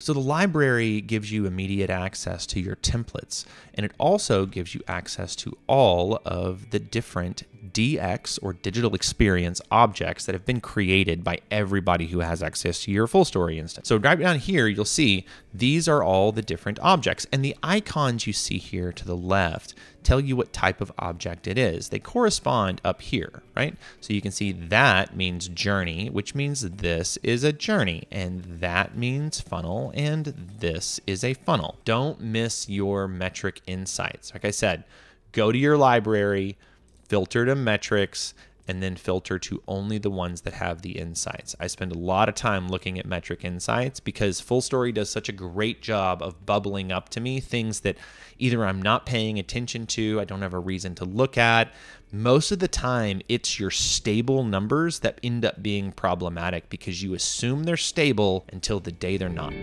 So the library gives you immediate access to your templates, and it also gives you access to all of the different DX or digital experience objects that have been created by everybody who has access to your Fullstory instance. So right down here, you'll see these are all the different objects, and the icons you see here to the left tell you what type of object it is. They correspond up here, right? So you can see that means journey, which means this is a journey, and that means funnel, and this is a funnel. Don't miss your metric insights. Like I said, go to your library, filter to metrics, and then filter to only the ones that have the insights. I spend a lot of time looking at metric insights because Fullstory does such a great job of bubbling up to me things that either I'm not paying attention to, I don't have a reason to look at. Most of the time, it's your stable numbers that end up being problematic because you assume they're stable until the day they're not.